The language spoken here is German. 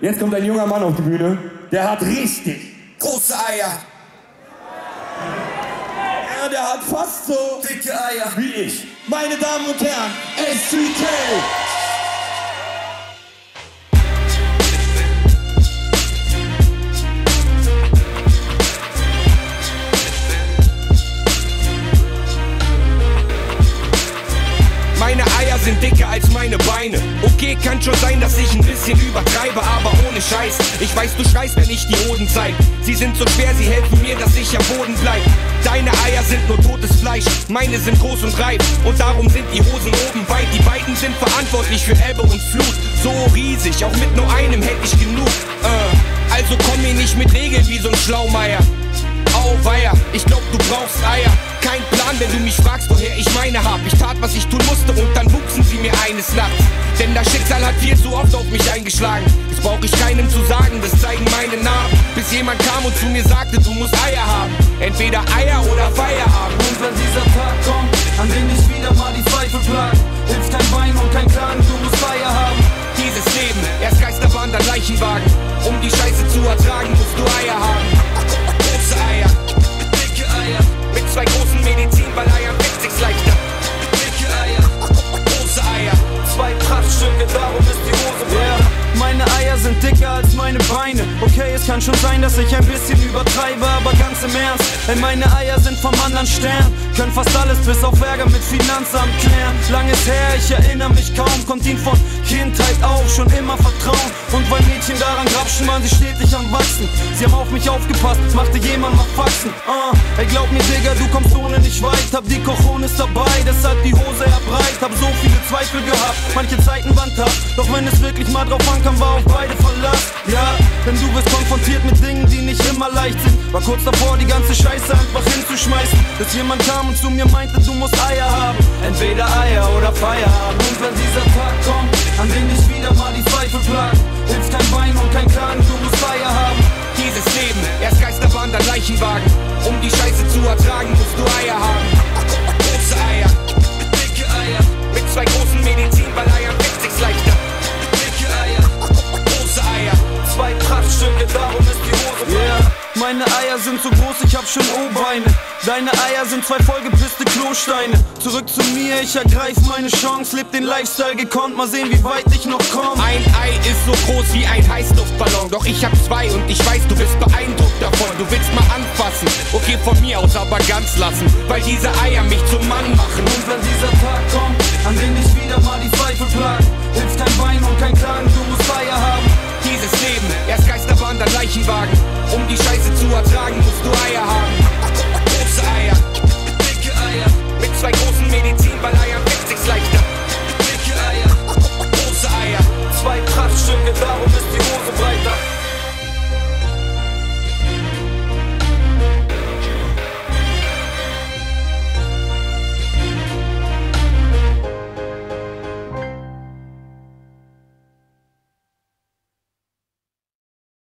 Jetzt kommt ein junger Mann auf die Bühne, der hat richtig Große Eier, Ja, der hat fast so dicke Eier. wie ich. Meine Damen und Herren, SCK! Meine Eier sind dicker als meine Beine. Okay, kann schon sein, dass ich ein bisschen übertreibe, aber ohne Scheiß. Ich weiß, du schreist, wenn ich die Hoden zeig. Sie sind so schwer, sie helfen mir, dass ich am Boden bleib. Deine Eier sind nur totes Fleisch, meine sind groß und reif. Und darum sind die Hosen oben weit. Die beiden sind verantwortlich für Ebbe und Flut. So riesig, auch mit nur einem hätte ich genug. Äh, also komm mir nicht mit Regeln wie so ein Schlaumeier. Auweia, ich glaub du brauchst Eier. Kein Plan, wenn du mich fragst, woher ich meine hab. Ich tat, was ich tun musste und dann wuchsen sie mir eines Nachts. Denn das Schicksal hat viel zu oft auf mich eingeschlagen. Das brauch ich keinem zu sagen, das zeigen meine Narben. Bis jemand kam und zu mir sagte, du musst Eier haben. Entweder Eier oder Feierabend. Und wenn dieser Tag kommt, an dem dich wieder mal die Zweifel plagen, hilft kein Wein und kein Klagen, du musst Eier haben. Kann schon sein, dass ich ein bisschen übertreibe, aber ganz im Ernst. Ey, meine Eier sind vom anderen Stern. Können fast alles bis auf Ärger mit Finanzamt klären. Lang ist her, ich erinnere mich kaum. Kommt ihnen von Kindheit auf, schon immer Vertrauen. Und weil Mädchen daran grapschen, waren sie stetig am Wachsen. Sie haben auf mich aufgepasst, machte jemand mal Faxen. Uh, ey, glaub mir, Digga, du kommst ohne nicht weit. Hab die Cojones dabei, deshalb die Hose eher breit. Hab so viele Zweifel gehabt, manche Zeiten waren tough. Doch wenn es wirklich mal drauf ankam, war auf beide Verlass. Ja, denn du wirst konfrontiert mit Dingen, die nicht immer leicht sind. War kurz davor, die ganze Scheiße einfach hinzuschmeißen. Bis jemand kam und zu mir meinte, du musst Eier haben. Entweder Eier oder Feierabend. Und wenn dieser Tag kommt, an dem dich wieder mal die Zweifel plagen, hilft kein Wein und kein Klagen, du musst Eier haben. Dieses Leben, erst Geisterbahn, dann Leichenwagen. Um die Scheiße zu ertragen, Eier sind so groß, ich hab schon O-Beine. Deine Eier sind zwei vollgepisste Klosteine. Zurück zu mir, ich ergreif meine Chance. Leb den Lifestyle gekonnt, mal sehen, wie weit ich noch komm. ein Ei ist so groß wie ein Heißluftballon. Doch ich hab zwei und ich weiß, du bist beeindruckt davon. Du willst mal anfassen, okay, von mir aus aber ganz lassen. Weil diese Eier mich zum Mann machen. Und wenn dieser Tag kommt, an dem dich wieder mal die Zweifel plagen, hilft kein Wein und kein Klagen,